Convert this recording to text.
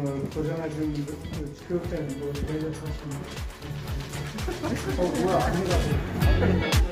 その小じゃない順に作ってを連絡させてもらって。